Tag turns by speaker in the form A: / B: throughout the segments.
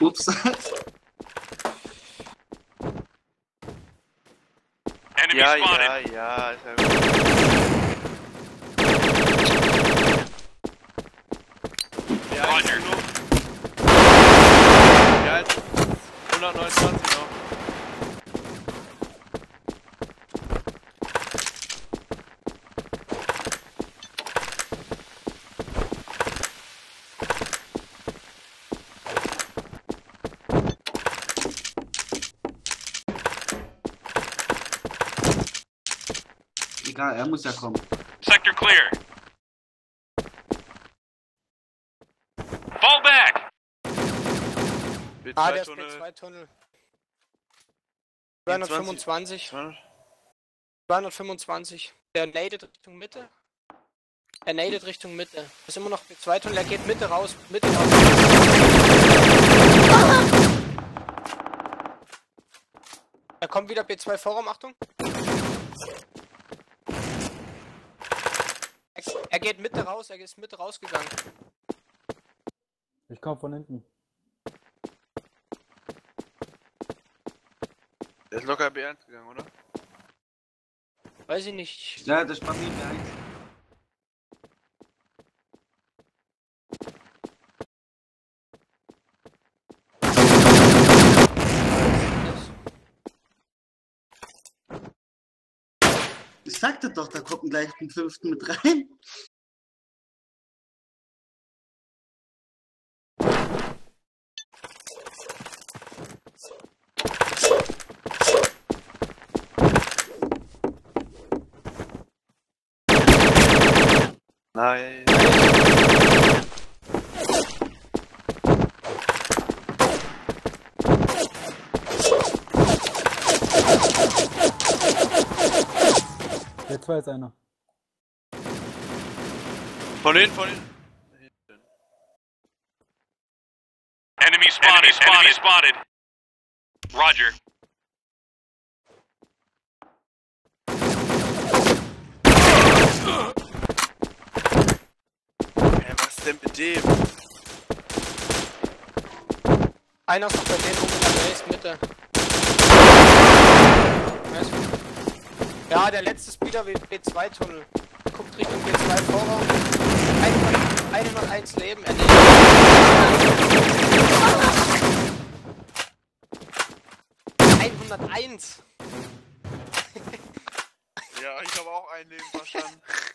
A: Ups.
B: Enemy
C: Ja,
B: spotted.
C: ja, ja, ist ja gut. Ja,
B: Roger.
C: ist genug. Ja, ist 129 noch.
A: Egal, er muss ja kommen.
B: Sector clear. Fall back.
D: Ah, der ist
C: B2-Tunnel.
D: B2-Tunnel. 225.
C: 200.
D: 225. Der nadet Richtung Mitte. Er nadet Richtung Mitte. Ist immer noch B2-Tunnel. Er geht Mitte raus. Mitte raus. Er kommt wieder B2 Vorraum. Achtung. Er- geht Mitte raus. Er ist Mitte rausgegangen.
E: Ich komm von hinten.
C: Der ist locker B1 gegangen, oder?
D: Weiß ich nicht.
A: Ja, das spart mir eins. Ich sagte doch, da kommt gleich ein fünften mit rein.
C: Nein.
E: Jetzt war jetzt einer.
C: Von hinten, von hinten.
B: Enemy spotted. Enemy spotted. Roger.
C: Hä, was ist denn mit dem?
D: Einer ist noch bei denen oben in der Base, Mitte. Ja, der letzte ist wieder B2-Tunnel. Guckt Richtung B2 Vorraum. 101 Leben, er nimmt. ...101!
C: Ja, ich habe auch ein Leben verstanden.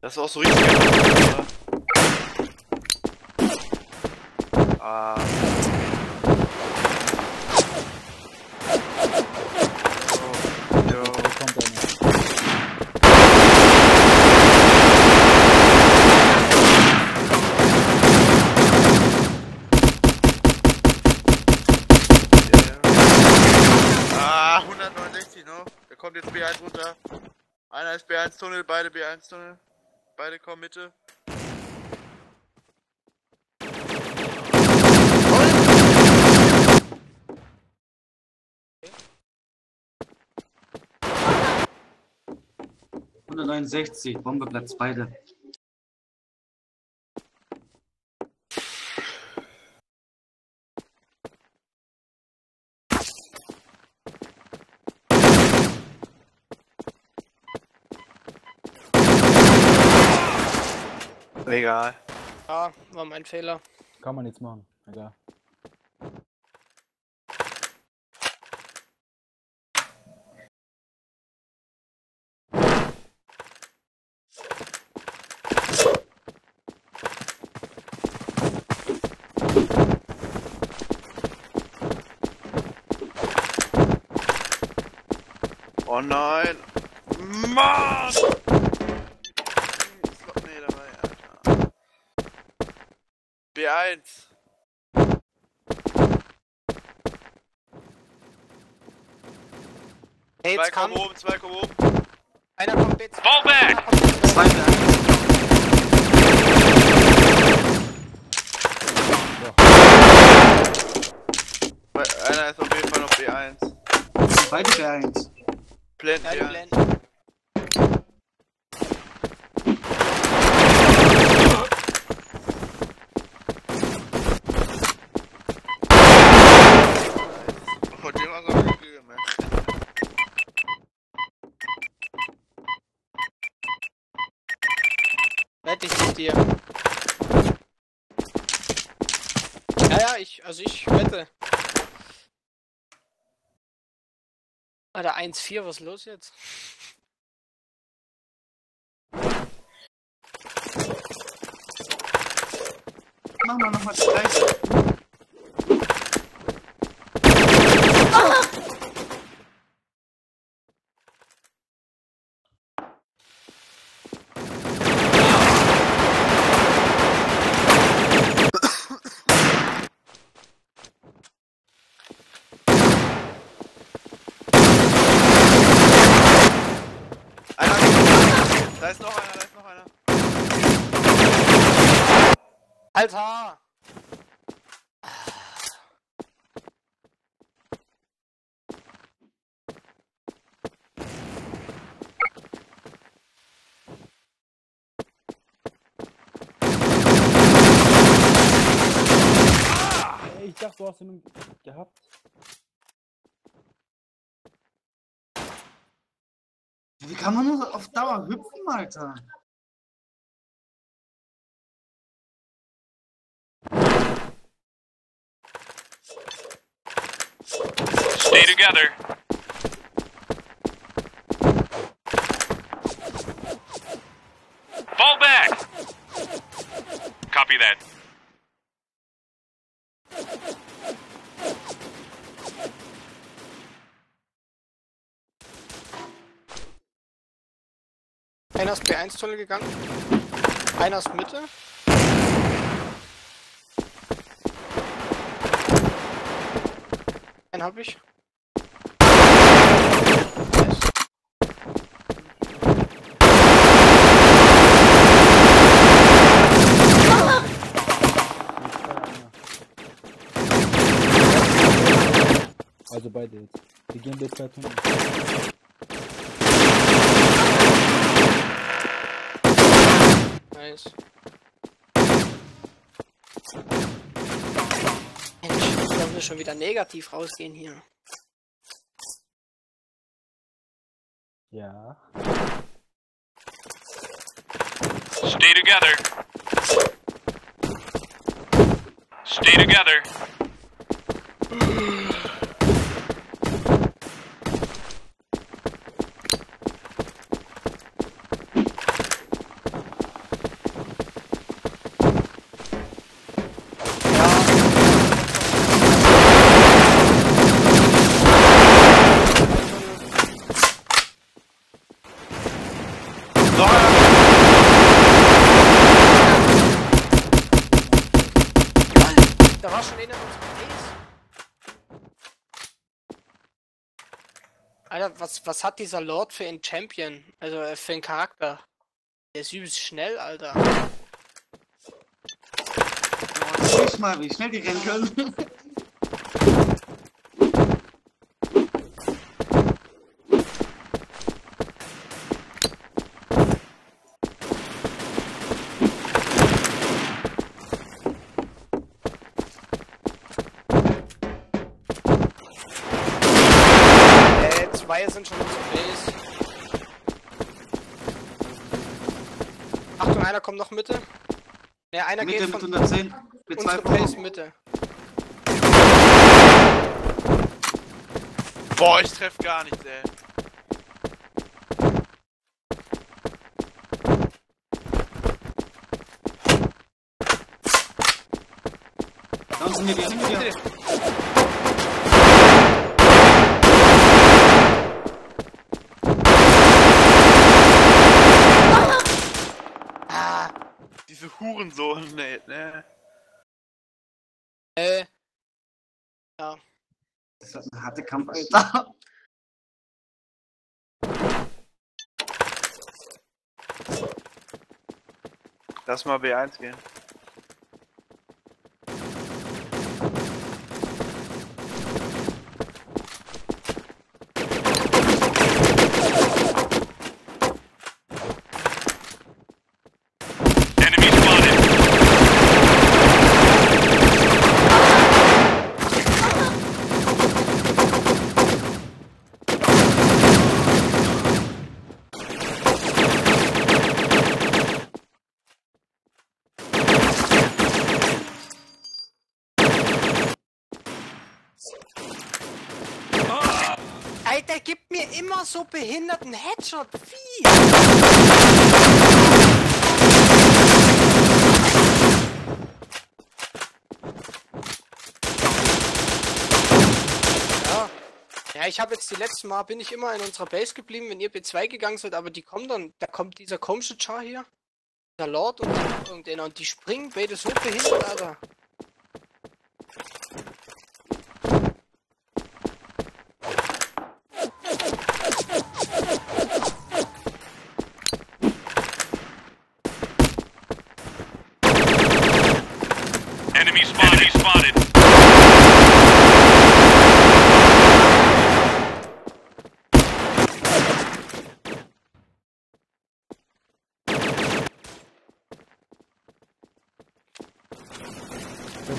C: Das ist auch so richtig. Ah. Oh, jo.
E: Da kommt einer.
C: Ah, 169 noch. Da kommt jetzt B1 runter. Einer ist B1 Tunnel, beide B1 Tunnel. Beide kommen Mitte.
A: Oh, 169, Bombeplatz, beide.
C: Egal.
D: Ja, war mein Fehler.
E: Kann man nichts machen. Egal.
C: Oh nein! Mann! B1.
D: Hey,
C: Zwei
D: jetzt
C: kommen oben, zwei kommen oben.
D: einer kommt B2.
B: Fall back!
D: Einer kommt B2.
A: Zweite eins.
C: Einer ist auf jeden Fall noch B1.
A: Beide B1.
C: Blenden,
D: ja. blenden.
C: Ja,
D: ich, also ich wette. Alter, 1-4, was ist los jetzt?
A: Machen wir nochmal das gleiche
C: da ist noch einer, da ist noch einer.
D: Alter!
E: Ich dachte, du hast ihn gehabt.
A: Wie kann man nur auf Dauer hüpfen, Alter?
B: Stay together. Fall back. Copy that.
D: Einer ist B1-Tunnel gegangen. Einer ist Mitte. Einen hab ich.
E: Also beide jetzt. Wir gehen B2 Tunnel.
D: Nice. Mensch, sollen wir schon wieder negativ rausgehen hier?
E: Ja.
B: Stay together. Stay together.
C: Noch einer.
D: Da war schon einer unserer Base. Alter, was, was hat dieser Lord für einen Champion? Also äh, für einen Charakter? Der ist übelst schnell, Alter.
A: Siehst mal, wie schnell die rennen können.
D: Äh, zwei sind schon unsere Base. Achtung, einer kommt noch Mitte. Ne, einer
A: Mitte
D: geht
A: mit
D: von
A: 110. Mit zwei
D: unserer Base. Mitte.
C: Boah, ich treff gar nichts, ey.
A: Da sind wir, hinter dir.
D: Ah,
C: Diese Hurensohn, ne, ne.
D: äh,
A: Das wird ein harter Kampf, Alter.
C: Lass mal B1 gehen.
D: Alter, gibt mir immer so behinderten Headshot. Wie? Ja. Ja, ich habe jetzt die letzten Mal, bin ich immer in unserer Base geblieben, wenn ihr B2 gegangen seid, aber die kommen dann, da kommt dieser komische Char hier, der Lord und irgendeiner und die springen beide so behindert, Alter.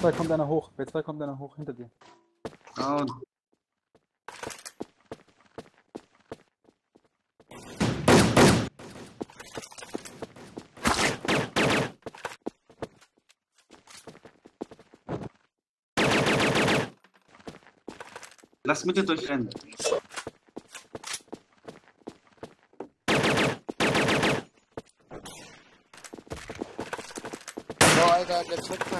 E: B2 kommt einer hoch. B2 kommt einer hoch hinter dir.
A: Down. Lass Mitte durchrennen.
D: So, Alter, jetzt rückt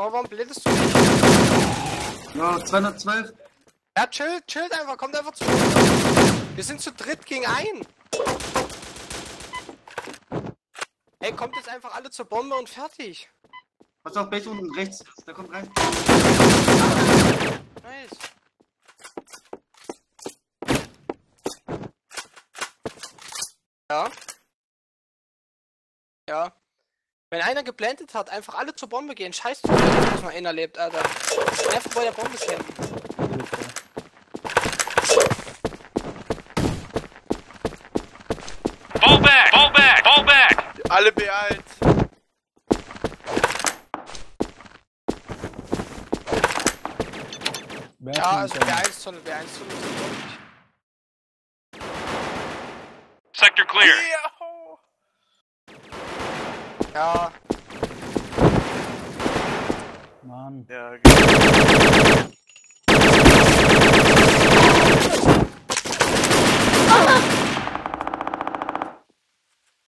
D: Okay, oh, warum blendest du nicht?
A: Ja, 212.
D: Ja, chillt, chillt einfach, kommt einfach zu uns. Wir sind zu dritt gegen einen. Ey, kommt jetzt einfach alle zur Bombe und fertig.
A: Pass auf, Base unten rechts. Da kommt rein.
D: Nice. Ja. Ja. Wenn einer geblendet hat, einfach alle zur Bombe gehen. Scheiß drauf, dass mal einer lebt, Alter. Einfach bei der Bombe campen.
B: Fall back. Fall back. Fall back.
C: Alle B1.
E: Wer
D: Ja,
E: ist
D: also
E: denn da?
D: B1-Tunnel, B1-Tunnel.
B: Sector clear.
D: Ja,
E: Mann.